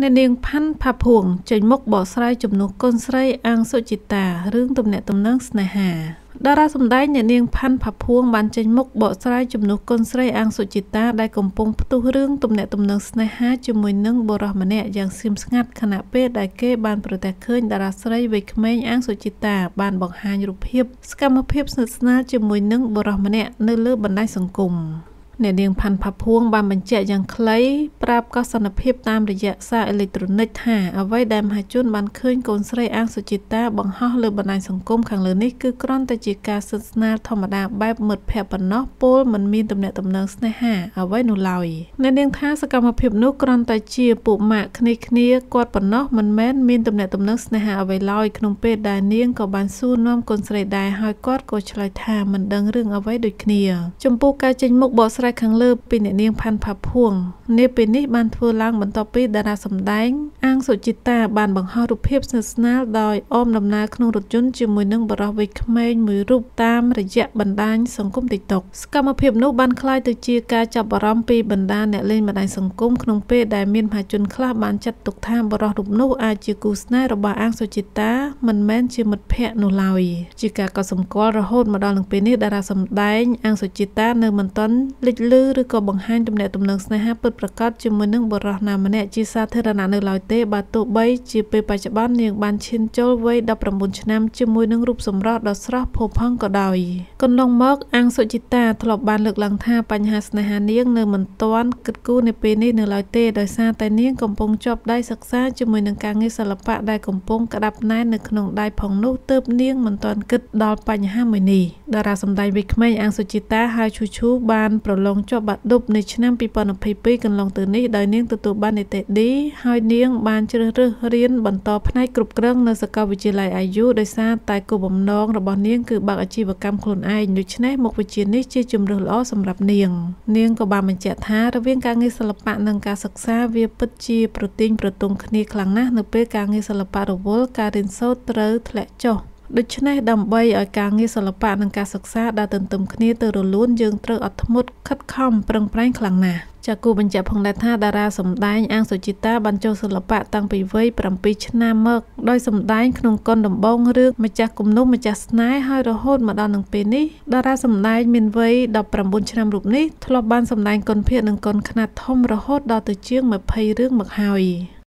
អ្នកនាងផាន់ផាភួងចេញមុខបកស្រាយជំនួសកូនស្រីអាងសុជីតារឿងទំនាក់ទំនងស្នេហាតារាសម្ដែងអ្នកនាងផាន់ផាភួងបានចេញមុខបកស្រាយជំនួសកូនស្រីអាងសុជីតាដែលកំពុងផ្ទុះរឿងទំនាក់ទំនងស្នេហាជាមួយនឹងបុរសម្នាក់យ៉ាងស្ងៀមស្ងាត់ខណៈពេលដែលគេបានប្រទះឃើញតារាស្រីវ័យក្មេងអាងសុជីតាបានបង្ហាញរូបភាពសកម្មភាពស្និទ្ធស្នាលជាមួយនឹងបុរសម្នាក់នៅលើបណ្ដាញសង្គម អ្នកនាងផាន់ផាភួងបានបញ្ជាក់យ៉ាងខ្លីប្រាប់កសនភាពតាមរយៈសារអេឡិចត្រូនិកថាអ្វីដែលមហាជនបានឃើញកូនស្រីអាងសុជីតាបង្ហោះលើបណ្ដាញសង្គមខាងលើនេះគឺគ្រាន់តែជាការសិទ្ធស្នាលធម្មតាបែបមិត្តភ័ក្តិប៉ុណ្ណោះពលមិនមានទំនាក់ទំនងស្នេហាអ្វីនោះឡើយអ្នកនាងថាសកម្មភាពនោះគ្រាន់តែជាពួកម៉ាក់គ្នាគ្នាគាត់ប៉ុណ្ណោះមិនមែនមានទំនាក់ទំនងស្នេហាអ្វីឡើយក្នុងពេលដែលនាងក៏បានសួរនាំកូនស្រីដែរហើយគាត់ក៏ឆ្លើយថាមិនដឹងរឿងអ្វីដូចគ្នាចំពោះការចេញមុខបកស្រាយស្រ័យខាងលើពីអ្នកនាងផាន់ផាភួងនេះពេលនេះបានធ្វើឡើងបន្ទាប់ពីតារាសម្ដែង អាងសុជីតាបានបង្ហោះរូបភាពស្និទ្ធស្នាលដោយអមដំណើរក្នុងរថយន្តជាមួយនឹងបរិសវ័យក្មេងមួយរូបតាមរយៈបណ្ដាញសង្គម TikTok សកម្មភាពនោះបានក្លាយទៅជាការចាប់អារម្មណ៍ពីបណ្ដាអ្នកលេងបណ្ដាញសង្គមក្នុងពេលដែលមានមហាជនខ្លះបានចាត់ទុកថាបរិសរូបនោះអាចជាគូស្នេហ៍របស់អាងសុជីតាមិនមែនជាមិត្តភ័ក្តិនោះឡើយជាការកត់សម្គាល់រហូតមកដល់នឹងពេលនេះតារាសម្ដែងអាងសុជីតានៅមិនទាន់លេចលឺឬក៏បង្ហាញទំនាក់ទំនងស្នេហាពិតប្រាកដជាមួយនឹងបុរសណាម្នាក់ជាសាធារណៈនៅឡើយទេបើទោះបីជាពេលបច្ចុប្បន្ននាងបានឈានចូលវ័យ19ឆ្នាំជាមួយនឹងរូបសម្រស់ដ៏ស្រស់ផូរផង់ក៏ដោយកន្លងមកអាងសុជីតាធ្លាប់បានលើកឡើងថាបញ្ហាស្នេហានាងនៅមិនទាន់គិតគូរនៅពេលនេះនៅឡើយទេដោយសារតែនាងកំពុងជាប់ដៃសិក្សាជាមួយនឹងការងារសិល្បៈដែលកំពុងក្តាប់ណែននៅក្នុងដៃផងនោះទើបនាងមិនទាន់គិតដល់បញ្ហាមួយនេះតារាសម្ដែងវ័យក្មេងអាងសុជីតាហើយឈូឈូបានប្រឡងជាប់បាក់ឌុបនៅឆ្នាំ2022កន្លងទៅនេះដោយនាងទទួលបាននីតិឌីហើយនាងបានជ្រើសរើសរៀនបន្តផ្នែកគ្រប់គ្រងនៅសាកលវិទ្យាល័យ IU ដោយសារតែគោលបំណងរបស់នាងគឺបើកអាជីវកម្មខ្លួនឯងដូច្នេះមុខវិជ្ជានេះជាជម្រើសល្អសម្រាប់នាង នាងក៏បានបញ្ជាក់ថារវាងការងារសិល្បៈនិងការសិក្សាវាពិតជាប្រទែងប្រទង់គ្នាខ្លាំងណាស់នៅពេលការងារសិល្បៈរវល់ការរៀនសូត្រត្រូវធ្លាក់ចុះ ដូច្នេះដើម្បីឲ្យការងារសិល្បៈនិងការសិក្សាដើរទន្ទឹមគ្នាទៅរលូនយើងត្រូវអត់ធ្មត់ខិតខំប្រឹងប្រែងខ្លាំងណាស់ចាគូបញ្ជាក់ផងដែរថាតារាសម្ដែងអាងសុជីតាបានចូលសិល្បៈតាំងពីវ័យ7ឆ្នាំមកដោយសម្ដែងក្នុងកុនដំបងរឿងម្ចាស់គំនុំម្ចាស់ស្នេហ៍ហើយរហូតមកដល់នឹងពេលនេះតារាសម្ដែងមានវ័យ19ឆ្នាំរូបនេះធ្លាប់បានសម្ដែងកុនភាគនិងកុនខ្នាតធំរហូតដល់ទៅជាង20រឿងមកហើយ